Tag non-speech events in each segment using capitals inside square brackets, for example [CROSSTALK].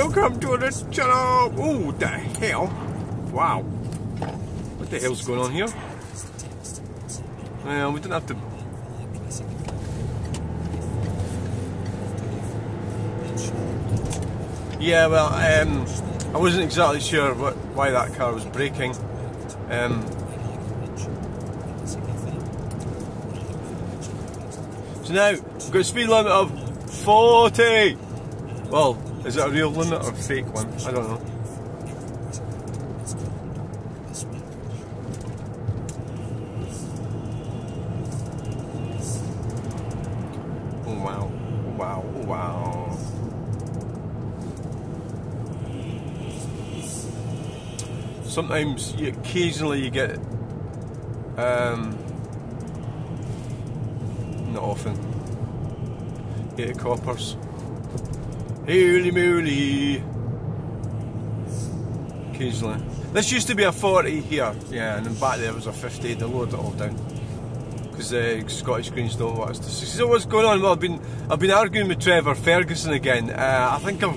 welcome to this channel. Oh, the hell! Wow, what the hell's going on here? Well, we didn't have to. Yeah, well, um, I wasn't exactly sure what, why that car was braking. Um, so now, we've got a speed limit of 40! Well, is it a real limit or a fake one? I don't know. Oh wow, oh wow, oh wow. Sometimes, you, occasionally you get, um, not often, get coppers. Holy moly! Occasionally. This used to be a 40 here, yeah, and then back there was a 50, they lowered it all down. Because uh, Scottish Greens don't want us to see. So what's going on? Well, I've been I've been arguing with Trevor Ferguson again. Uh, I think I'm,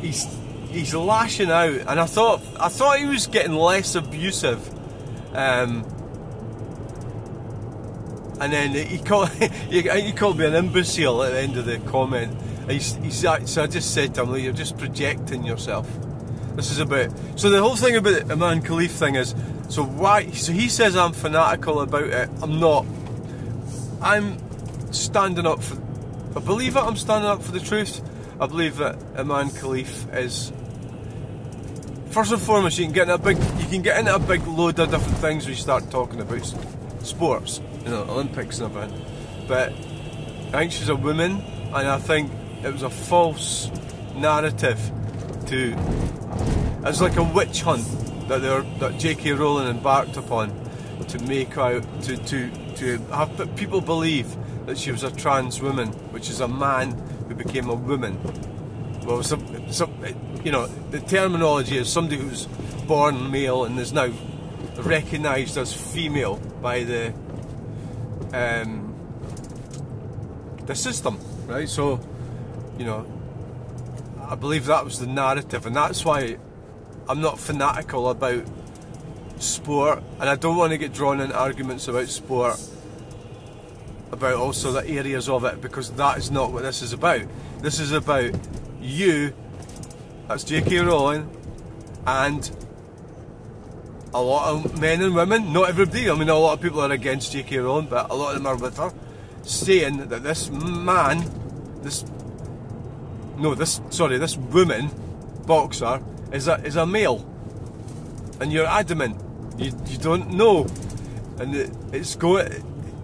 he's he's lashing out, and I thought I thought he was getting less abusive. Um, and then he called [LAUGHS] he called me an imbecile at the end of the comment. He's, he's, so I just said to him, "You're just projecting yourself." This is about so the whole thing about the Imane Khelif thing is so why so he says I'm fanatical about it. I'm not. I'm standing up for. I believe it. I'm standing up for the truth. I believe that Imane Khelif is. First and foremost, you can get in a big you can get into a big load of different things when you start talking about sports, you know, Olympics and everything. But I think she's a woman, and I think it was a false narrative to. It was like a witch hunt that they were, that J.K. Rowling embarked upon to make out to to to have people believe that she was a trans woman, which is a man who became a woman. Well, some, some, you know, the terminology is somebody who's born male and is now recognised as female by the um, the system, right? So, you know, I believe that was the narrative, and that's why I'm not fanatical about sport, and I don't want to get drawn in arguments about sport, about also the areas of it, because that is not what this is about. This is about you, that's J.K. Rowling, and a lot of men and women, not everybody, I mean, a lot of people are against J.K. Rowling, but a lot of them are with her, saying that this man, this, no, this, sorry, this woman, boxer, is a, is a male. And you're adamant, you, you don't know. And it, it's going,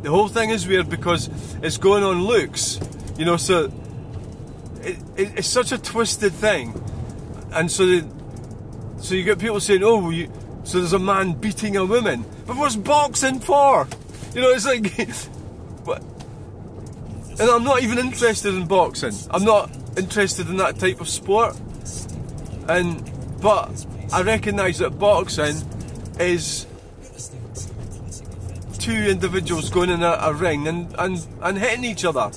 the whole thing is weird because it's going on looks, you know, so it, it, it's such a twisted thing. And so, the, so you get people saying, oh, you, so there's a man beating a woman. But what's boxing for? You know, it's like. [LAUGHS] but, and I'm not even interested in boxing. I'm not interested in that type of sport. And but I recognise that boxing is two individuals going in a, a, ring and, and, and hitting each other.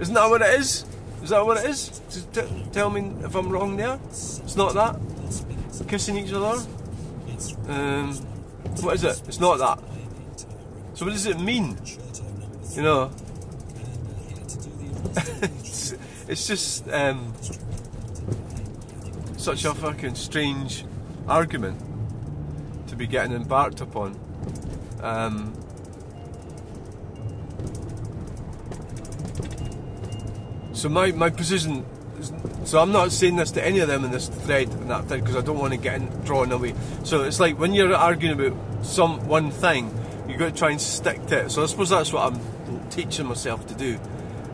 Isn't that what it is? Is that what it is? tell me if I'm wrong there. It's not that. Kissing each other. Um, what is it? It's not that. So what does it mean? You know, [LAUGHS] it's, just um, such a fucking strange argument to be getting embarked upon. Um, so my, my position so I'm not saying this to any of them in this thread and that thing because I don't want to get in, drawn away. So it's like when you're arguing about some one thing, you've got to try and stick to it. So I suppose that's what I'm teaching myself to do,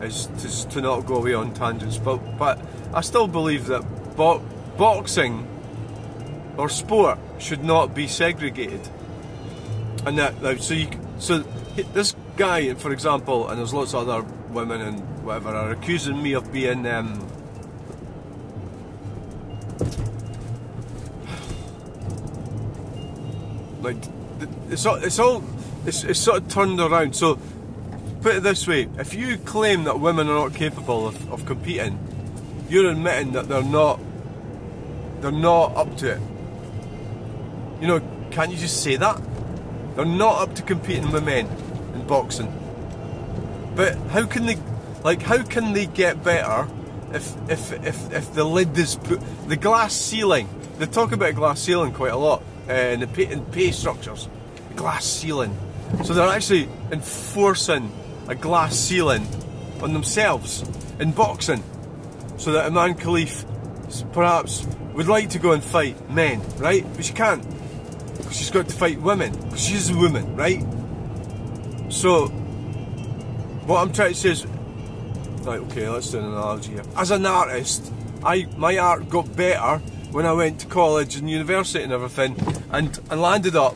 is to, to not go away on tangents. But but I still believe that bo- boxing or sport should not be segregated. And that so you so this guy, for example, and there's lots of other women and whatever are accusing me of being. Um, [SIGHS] Like it's all, it's all it's, it's sort of turned around. So put it this way: if you claim that women are not capable of, of competing, you're admitting that they're not they're not up to it. You know, can't you just say that? They're not up to competing with men in boxing. But how can they, like, how can they get better if if if, if the lid is put, the glass ceiling? They talk about glass ceiling quite a lot uh, in the pay, in pay structures. Glass ceiling. So they're actually enforcing a glass ceiling on themselves in boxing, so that Imane Khelif perhaps would like to go and fight men, right? But she can't because she's got to fight women because she's a woman, right? So what I'm trying to say is, right? Okay, let's do an analogy here. As an artist, I my art got better when I went to college and university and everything, and and landed up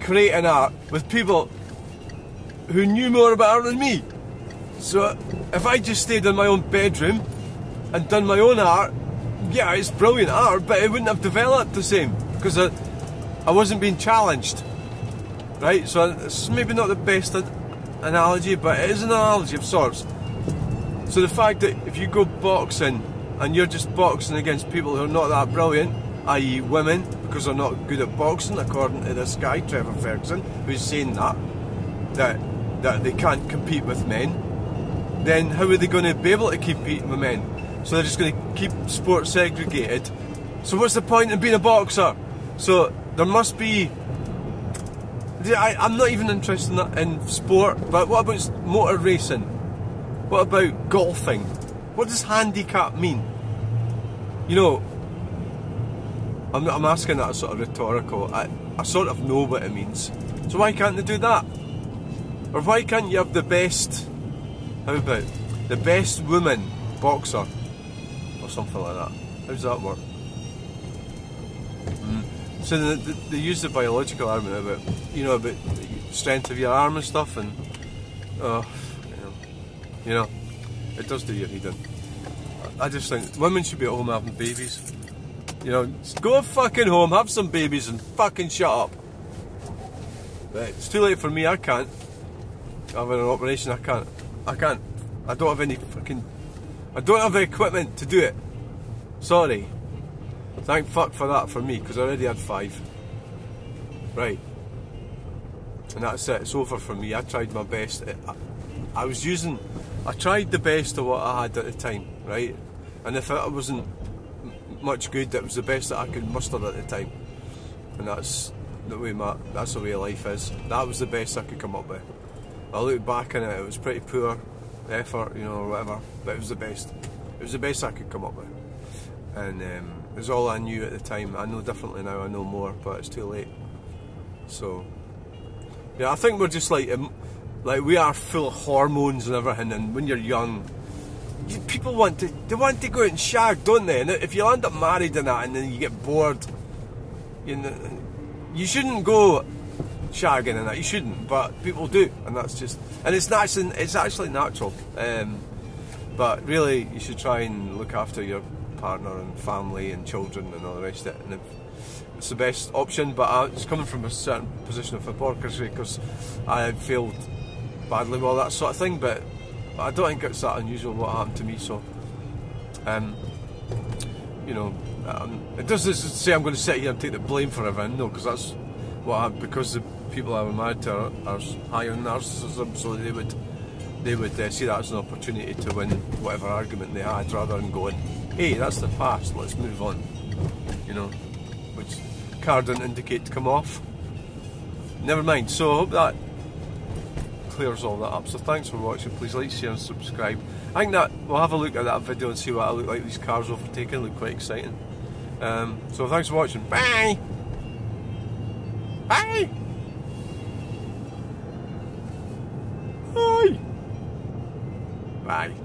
creating art with people who knew more about art than me. So if I just stayed in my own bedroom and done my own art, yeah, it's brilliant art, but it wouldn't have developed the same because I, I wasn't being challenged. Right? So it's maybe not the best analogy, but it is an analogy of sorts. So the fact that if you go boxing and you're just boxing against people who are not that brilliant, i.e., women, because they're not good at boxing, according to this guy, Trevor Ferguson, who's saying that, that, that they can't compete with men, then how are they going to be able to compete with men? So they're just going to keep sports segregated. So what's the point in being a boxer? So there must be. I, am not even interested in, in sport, but what about motor racing? What about golfing? What does handicap mean? You know, I'm, I'm asking that sort of rhetorical. I, I sort of know what it means. So why can't they do that? Or why can't you have the best, how about, the best woman boxer? Or something like that. How does that work? Mm. So they, they, use the biological argument about, you know, about the strength of your arm and stuff and, you know, you know it does do your head in. I just think women should be at home having babies. You know, go fucking home, have some babies, and fucking shut up. But it's too late for me. I can't. I'm an operation. I can't. I can't. I don't have any fucking. I don't have the equipment to do it. Sorry. Thank fuck for that for me, because I already had five. Right. And that's it. It's over for me. I tried my best. I, I was using. I tried the best of what I had at the time, right? And if it wasn't much good. That was the best that I could muster at the time, and that's the way my that's the way life is. That was the best I could come up with. I look back on it; it was pretty poor effort, you know, or whatever, but it was the best. It was the best I could come up with, and um, it was all I knew at the time. I know differently now. I know more, but it's too late. So, yeah, I think we're just like um, like we are full of hormones and everything, and when you're young people want to they want to go out and shag, don't they? And if you end up married and that, and then you get bored, you know, you shouldn't go shagging and that. You shouldn't, but people do, and that's just and it's natural. It's actually natural. Um, but really, you should try and look after your partner and family and children and all the rest of it. And it's the best option, but it's coming from a certain position of hypocrisy because I failed badly with all that sort of thing. But I don't think it's that unusual what happened to me. So, um, you know, um, it doesn't say I'm going to sit here and take the blame for everything. No, because that's happened. Because the people I were married to are, are high on narcissism, so they would they would uh, see that as an opportunity to win whatever argument they had, rather than going, "Hey, that's the past. Let's move on." You know, which card didn't indicate to come off. Never mind. So I hope that clears all that up. So thanks for watching. Please like, share and subscribe. I think that we'll have a look at that video and see what I look like these cars overtaking. Look quite exciting. Um, so thanks for watching. Bye! Bye! Bye! Bye.